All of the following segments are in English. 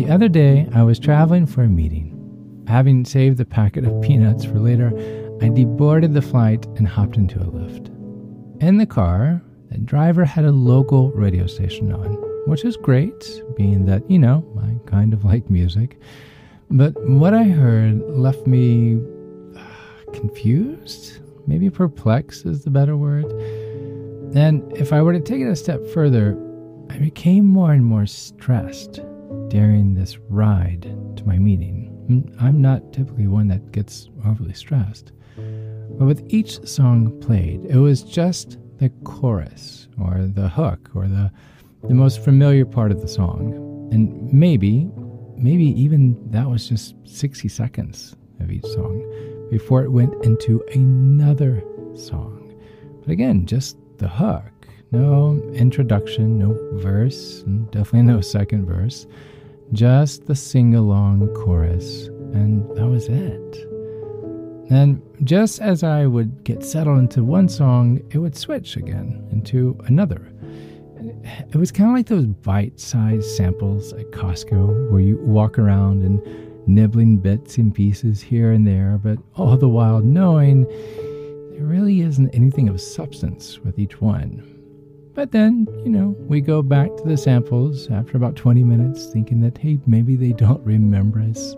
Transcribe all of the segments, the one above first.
The other day, I was traveling for a meeting. Having saved the packet of peanuts for later, I deboarded the flight and hopped into a Lyft. In the car, the driver had a local radio station on, which is great, being that, you know, I kind of like music. But what I heard left me uh, confused, maybe perplexed is the better word. And if I were to take it a step further, I became more and more stressed during this ride to my meeting. I'm not typically one that gets overly stressed. But with each song played, it was just the chorus or the hook or the the most familiar part of the song. And maybe maybe even that was just 60 seconds of each song before it went into another song. But again, just the hook. No introduction, no verse, and definitely no second verse. Just the sing along chorus, and that was it. And just as I would get settled into one song, it would switch again into another. It was kind of like those bite sized samples at Costco where you walk around and nibbling bits and pieces here and there, but all the while knowing there really isn't anything of substance with each one. But then, you know, we go back to the samples after about 20 minutes, thinking that, hey, maybe they don't remember us.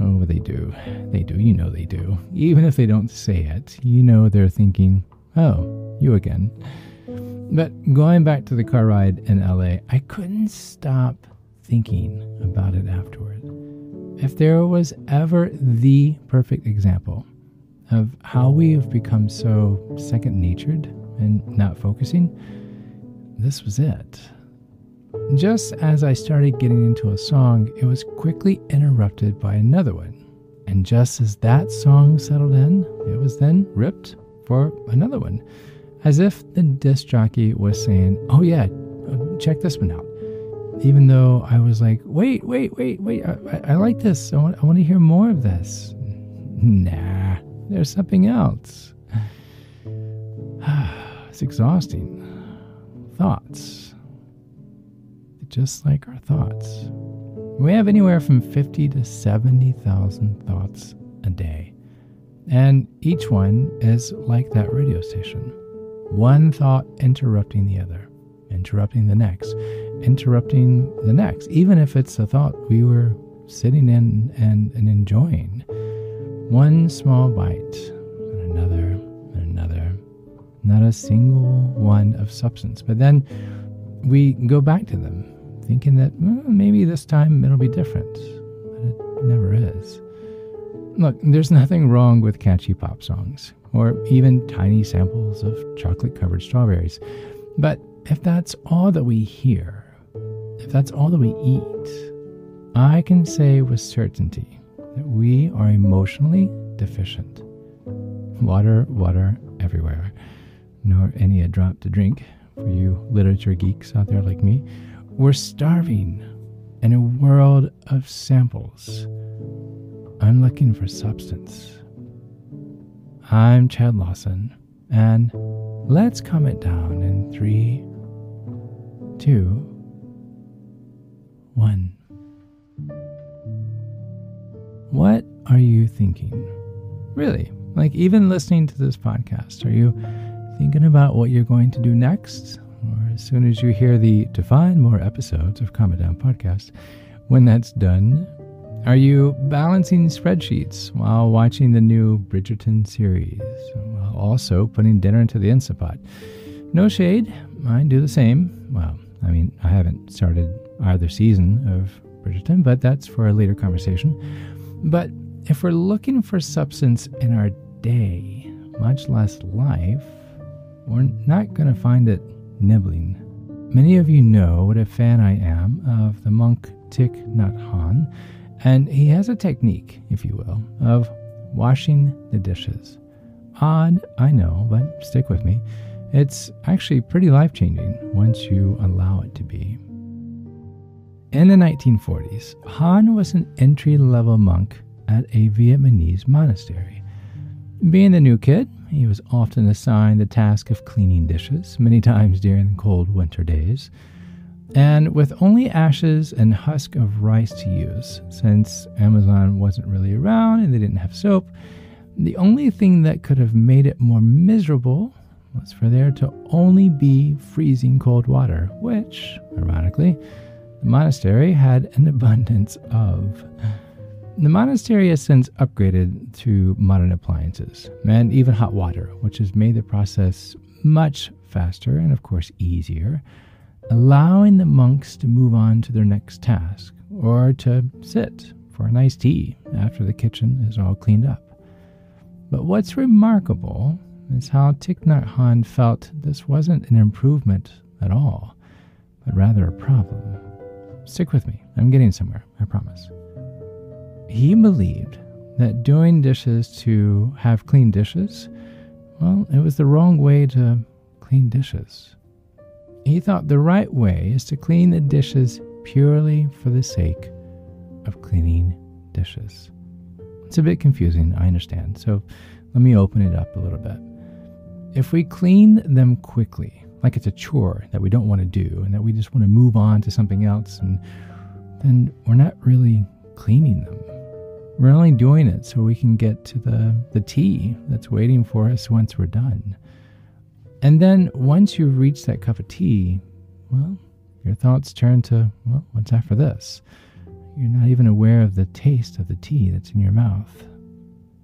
Oh, they do. They do. You know they do. Even if they don't say it, you know they're thinking, oh, you again. But going back to the car ride in LA, I couldn't stop thinking about it afterward. If there was ever the perfect example of how we have become so second natured and not focusing, this was it. Just as I started getting into a song, it was quickly interrupted by another one. And just as that song settled in, it was then ripped for another one. As if the disc jockey was saying, Oh, yeah, check this one out. Even though I was like, Wait, wait, wait, wait, I, I, I like this. I want, I want to hear more of this. Nah, there's something else. Ah. It's exhausting. Thoughts. Just like our thoughts. We have anywhere from 50 to 70,000 thoughts a day. And each one is like that radio station. One thought interrupting the other, interrupting the next, interrupting the next, even if it's a thought we were sitting in and, and enjoying. One small bite, Not a single one of substance. But then we go back to them, thinking that well, maybe this time it'll be different. But it never is. Look, there's nothing wrong with catchy pop songs, or even tiny samples of chocolate covered strawberries. But if that's all that we hear, if that's all that we eat, I can say with certainty that we are emotionally deficient. Water, water everywhere, nor any a drop to drink for you literature geeks out there like me. We're starving in a world of samples. I'm looking for substance. I'm Chad Lawson, and let's calm it down in three, two, one. What are you thinking? Really? Like, even listening to this podcast, are you thinking about what you're going to do next? Or as soon as you hear the to find more episodes of Calm It Down podcast, when that's done, are you balancing spreadsheets while watching the new Bridgerton series, while also putting dinner into the Instant Pot? No shade, I do the same. Well, I mean, I haven't started either season of Bridgerton, but that's for a later conversation. But if we're looking for substance in our day, much less life, we're not going to find it nibbling. Many of you know what a fan I am of the monk Thich Nhat Hanh, and he has a technique, if you will, of washing the dishes. Odd, I know, but stick with me. It's actually pretty life changing once you allow it to be. In the 1940s, Hanh was an entry level monk at a Vietnamese monastery. Being the new kid, he was often assigned the task of cleaning dishes, many times during the cold winter days. And with only ashes and husk of rice to use, since Amazon wasn't really around and they didn't have soap, the only thing that could have made it more miserable was for there to only be freezing cold water, which, ironically, the monastery had an abundance of. The monastery has since upgraded to modern appliances and even hot water, which has made the process much faster and, of course, easier allowing the monks to move on to their next task or to sit for a nice tea after the kitchen is all cleaned up. But what's remarkable is how Thich Nhat Hanh felt this wasn't an improvement at all, but rather a problem. Stick with me, I'm getting somewhere, I promise. He believed that doing dishes to have clean dishes, well, it was the wrong way to clean dishes. He thought the right way is to clean the dishes purely for the sake of cleaning dishes. It's a bit confusing, I understand, so let me open it up a little bit. If we clean them quickly, like it's a chore that we don't want to do and that we just want to move on to something else, and then we're not really cleaning them. We're only doing it so we can get to the, the tea that's waiting for us once we're done. And then once you've reached that cup of tea, well, your thoughts turn to, well, what's after this? You're not even aware of the taste of the tea that's in your mouth.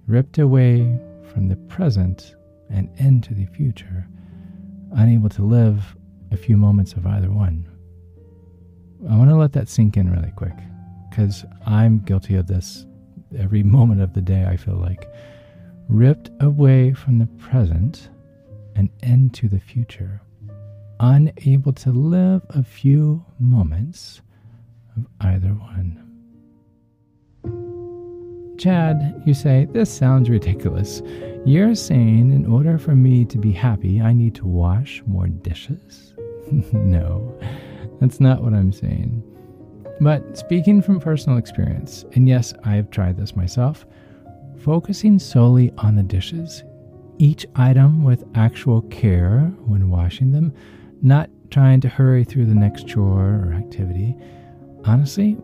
Ripped away from the present and into the future, unable to live a few moments of either one. I want to let that sink in really quick because I'm guilty of this every moment of the day, I feel like. Ripped away from the present and into the future, unable to live a few moments of either one. Chad, you say, this sounds ridiculous. You're saying in order for me to be happy, I need to wash more dishes? no, that's not what I'm saying. But speaking from personal experience, and yes, I have tried this myself, focusing solely on the dishes each item with actual care when washing them, not trying to hurry through the next chore or activity. Honestly,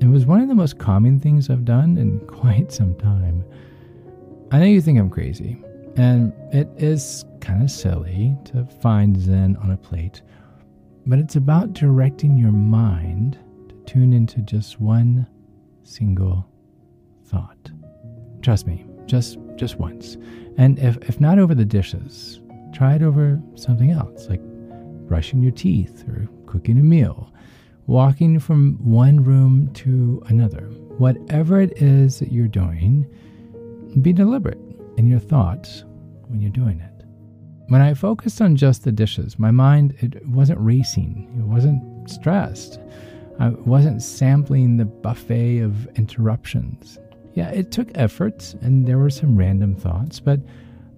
it was one of the most calming things I've done in quite some time. I know you think I'm crazy, and it is kind of silly to find Zen on a plate, but it's about directing your mind tune into just one single thought. Trust me, just just once. And if, if not over the dishes, try it over something else, like brushing your teeth or cooking a meal, walking from one room to another. Whatever it is that you're doing, be deliberate in your thoughts when you're doing it. When I focused on just the dishes, my mind it wasn't racing. It wasn't stressed. I wasn't sampling the buffet of interruptions. Yeah, it took effort and there were some random thoughts, but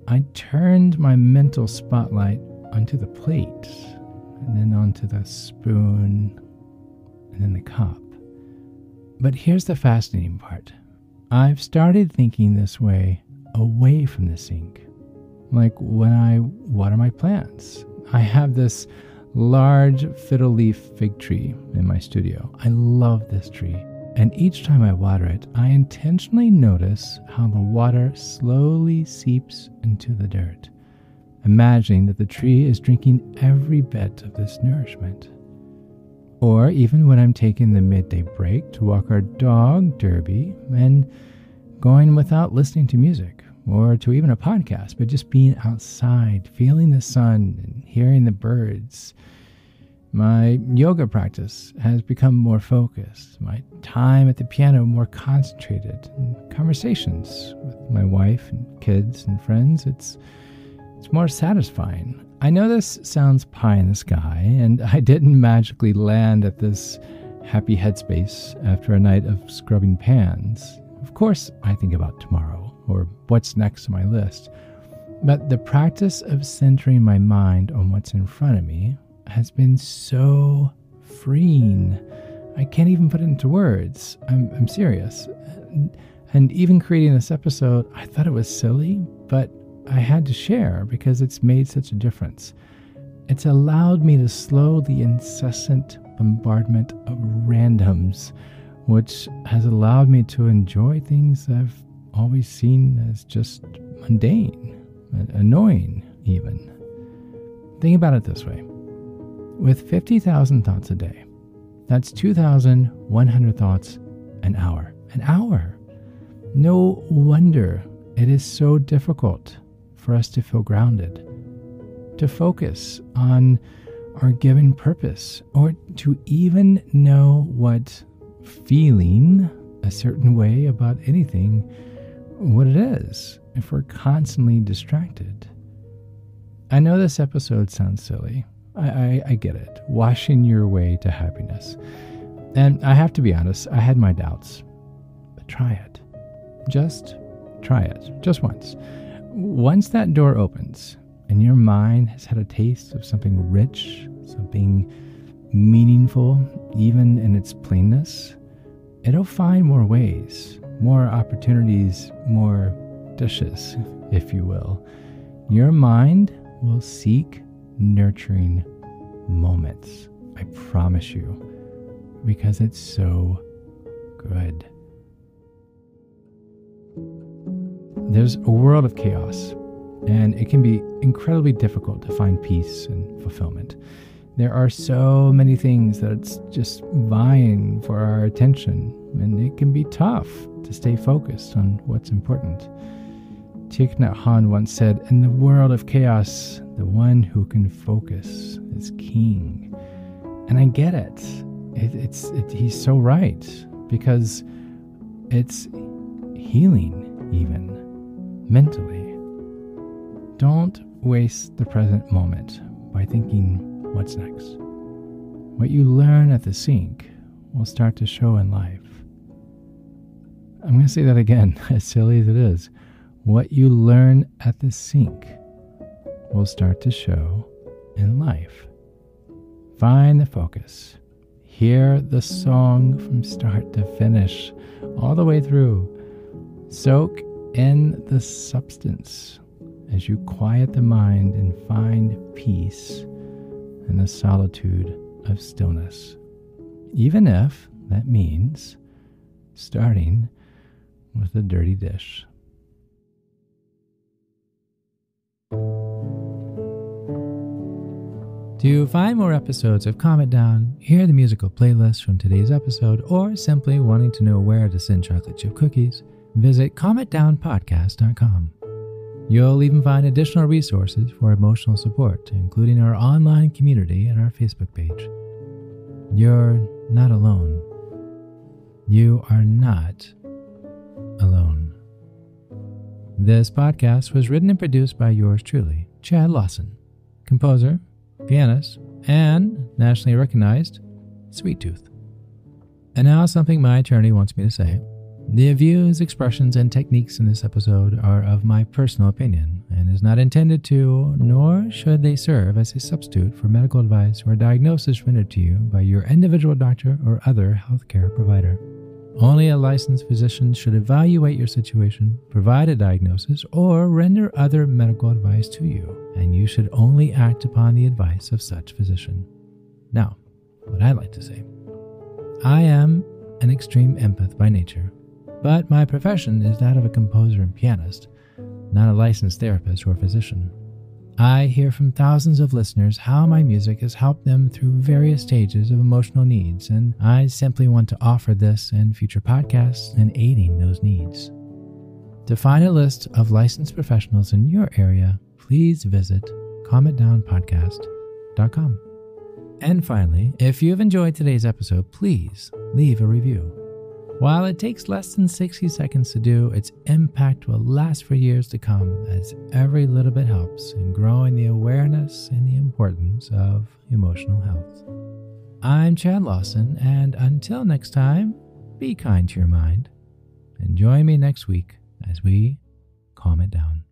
I turned my mental spotlight onto the plate and then onto the spoon and then the cup. But here's the fascinating part I've started thinking this way away from the sink. Like when I water my plants, I have this large fiddle leaf fig tree in my studio. I love this tree. And each time I water it, I intentionally notice how the water slowly seeps into the dirt, imagining that the tree is drinking every bit of this nourishment. Or even when I'm taking the midday break to walk our dog, Derby, and going without listening to music or to even a podcast, but just being outside, feeling the sun and hearing the birds my yoga practice has become more focused, my time at the piano more concentrated, and conversations with my wife and kids and friends, it's it's more satisfying. I know this sounds pie in the sky, and I didn't magically land at this happy headspace after a night of scrubbing pans. Of course, I think about tomorrow or what's next on my list. But the practice of centering my mind on what's in front of me has been so freeing. I can't even put it into words. I'm, I'm serious. And, and even creating this episode, I thought it was silly, but I had to share because it's made such a difference. It's allowed me to slow the incessant bombardment of randoms, which has allowed me to enjoy things I've always seen as just mundane, annoying, even. Think about it this way with 50,000 thoughts a day, that's 2,100 thoughts an hour. An hour. No wonder it is so difficult for us to feel grounded, to focus on our given purpose, or to even know what feeling a certain way about anything, what it is, if we're constantly distracted. I know this episode sounds silly. I, I, I get it. Washing your way to happiness. And I have to be honest, I had my doubts. But try it. Just try it. Just once. Once that door opens and your mind has had a taste of something rich, something meaningful, even in its plainness, it'll find more ways, more opportunities, more dishes, if you will. Your mind will seek nurturing moments. I promise you, because it's so good. There's a world of chaos, and it can be incredibly difficult to find peace and fulfillment. There are so many things that it's just vying for our attention, and it can be tough to stay focused on what's important. Thich Nhat Hanh once said, In the world of chaos, the one who can focus is king. And I get it. it it's it, he's so right because it's healing even mentally. Don't waste the present moment by thinking what's next. What you learn at the sink will start to show in life. I'm going to say that again, as silly as it is. What you learn at the sink will start to show in life. Find the focus. Hear the song from start to finish, all the way through. Soak in the substance as you quiet the mind and find peace in the solitude of stillness. Even if that means starting with a dirty dish. To find more episodes of Calm It Down, hear the musical playlist from today's episode, or simply wanting to know where to send chocolate chip cookies, visit calmitdownpodcast.com. You'll even find additional resources for emotional support, including our online community and our Facebook page. You're not alone. You are not alone. This podcast was written and produced by yours truly, Chad Lawson, composer, pianist, and nationally recognized Sweet Tooth. And now, something my attorney wants me to say. The views, expressions, and techniques in this episode are of my personal opinion and is not intended to, nor should they serve as a substitute for medical advice or diagnosis rendered to you by your individual doctor or other healthcare provider. Only a licensed physician should evaluate your situation, provide a diagnosis, or render other medical advice to you, and you should only act upon the advice of such physician. Now, what I like to say I am an extreme empath by nature, but my profession is that of a composer and pianist, not a licensed therapist or physician. I hear from thousands of listeners how my music has helped them through various stages of emotional needs, and I simply want to offer this and future podcasts in aiding those needs. To find a list of licensed professionals in your area, please visit calmitdownpodcast.com. And finally, if you've enjoyed today's episode, please leave a review. While it takes less than 60 seconds to do, its impact will last for years to come as every little bit helps in growing the awareness and the importance of emotional health. I'm Chad Lawson, and until next time, be kind to your mind and join me next week as we calm it down.